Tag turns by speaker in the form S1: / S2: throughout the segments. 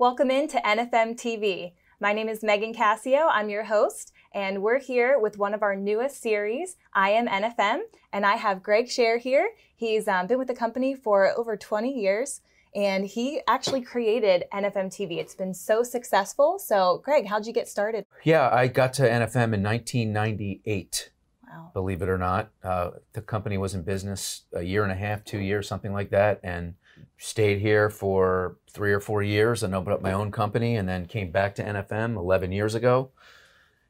S1: Welcome in to NFM TV. My name is Megan Cassio. I'm your host, and we're here with one of our newest series, I Am NFM. And I have Greg Sher here. He's um, been with the company for over 20 years, and he actually created NFM TV. It's been so successful. So, Greg, how'd you get started?
S2: Yeah, I got to NFM in 1998.
S1: Wow.
S2: Believe it or not, uh, the company was in business a year and a half, two years, something like that, and stayed here for three or four years and opened up my own company, and then came back to NFM 11 years ago,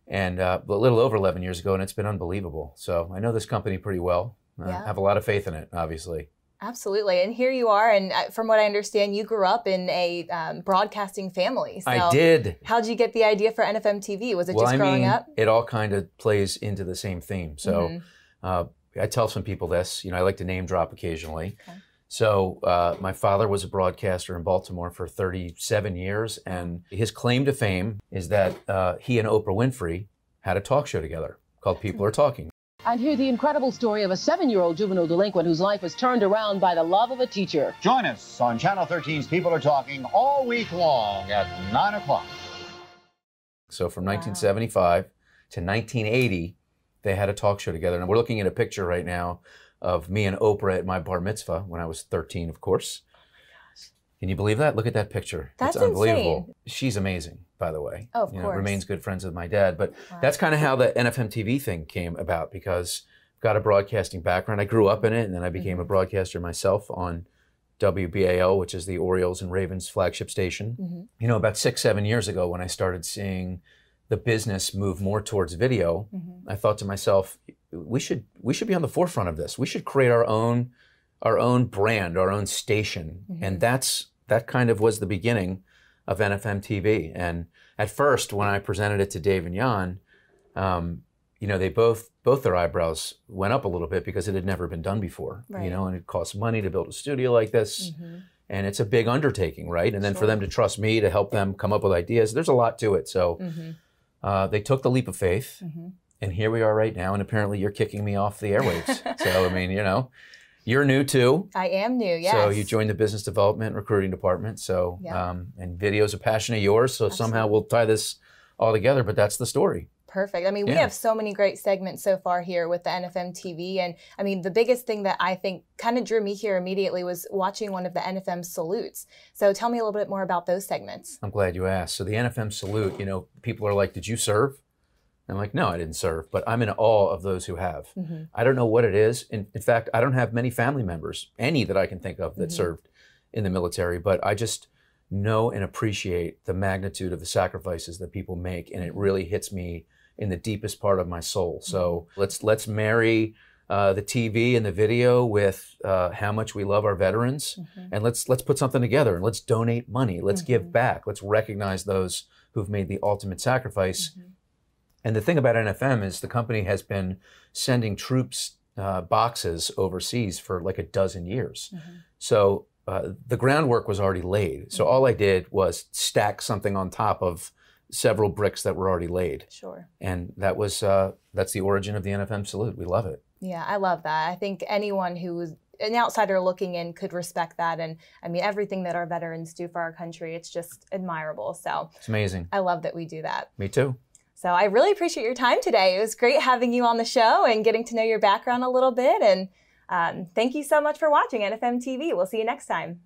S2: and uh, a little over 11 years ago, and it's been unbelievable. So I know this company pretty well. I
S1: Yeah.
S2: have a lot of faith in it, obviously.
S1: Absolutely. And here you are. And uh, from what I understand, you grew up in a um, broadcasting family. So
S2: I did.
S1: How'd you get the idea for NFM TV? Was it
S2: well,
S1: just
S2: I
S1: growing
S2: mean,
S1: up?
S2: it all kind of plays into the same theme. So
S1: Mhm.
S2: uh, I tell some people this. You know, I like to name drop occasionally.
S1: Okay.
S2: So uh, my father was a broadcaster in Baltimore for 37 years, and his claim to fame is that uh, he and Oprah Winfrey had a talk show together called People Are Talking.
S3: And hear the incredible story of a seven year old juvenile delinquent whose life was turned around by the love of a teacher.
S4: Join us on Channel 13's People Are Talking all week long at 9 o'clock.
S2: So from
S1: Wow.
S2: 1975 to 1980, they had a talk show together. And we're looking at a picture right now of me and Oprah at my bar mitzvah when I was 13, of course. Can you believe that? Look at that picture.
S1: That's
S2: it's unbelievable.
S1: insane.
S2: She's amazing, by the way.
S1: Oh, of
S2: you know,
S1: course.
S2: remains good friends with my dad. But
S1: Wow.
S2: that's kind of how the NFM TV thing came about because I've got a broadcasting background. I grew up in it and then I became
S1: Mm-hmm.
S2: a broadcaster myself on WBAL, which is the Orioles and Ravens flagship station.
S1: Mhm.
S2: You know, about six, seven years ago when I started seeing the business move more towards video,
S1: Mhm.
S2: I thought to myself, we should we should be on the forefront of this. We should create our own our own brand, our own station,
S1: Mhm.
S2: and that's that kind of was the beginning of NFM TV. And at first, when I presented it to Dave and Jan, um, you know, they both both their eyebrows went up a little bit because it had never been done before.
S1: Right.
S2: You know, and it costs money to build a studio like this
S1: Mhm.
S2: and it's a big undertaking, right? And then for them to trust me to help them come up with ideas, there's a lot to it. So
S1: Mhm.
S2: uh, they took the leap of faith,
S1: Mhm.
S2: And here we are right now. And apparently, you're kicking me off the airwaves. so I mean, you know, you're new too.
S1: I am new, yes.
S2: So you joined the business development recruiting department. So
S1: Yeah.
S2: um, and video's a passion of yours. So somehow we'll tie this all together. But that's the story.
S1: Perfect. I mean, we have so many great segments so far here with the NFM TV. And I mean, the biggest thing that I think kind of drew me here immediately was watching one of the NFM salutes. So tell me a little bit more about those segments.
S2: I'm glad you asked. So the NFM salute, you know, people are like, "Did you serve?" I'm like, "No, I didn't serve," but I'm in awe of those who have.
S1: Mhm.
S2: I don't know what it is. In, in fact, I don't have many family members, any that I can think of, that
S1: Mhm.
S2: served in the military, but I just know and appreciate the magnitude of the sacrifices that people make, and it really hits me in the deepest part of my soul. So let's let's marry uh, the TV and the video with uh, how much we love our veterans,
S1: Mhm.
S2: and let's let's put something together and let's donate money. Let's
S1: Mhm.
S2: give back. Let's recognize those who've made the ultimate sacrifice.
S1: Mhm.
S2: And the thing about NFM is the company has been sending troops uh, boxes overseas for like a dozen years.
S1: Mhm.
S2: So uh, the groundwork was already laid. So all I did was stack something on top of several bricks that were already laid,
S1: Sure.
S2: and that was uh, that's the origin of the NFM salute. We love it.
S1: Yeah, I love that. I think anyone who is an outsider looking in could respect that. And I mean, everything that our veterans do for our country, it's just admirable. So
S2: It's amazing.
S1: I love that we do that.
S2: Me too.
S1: So I really appreciate your time today. It was great having you on the show and getting to know your background a little bit. And um, thank you so much for watching NFM TV. We'll see you next time.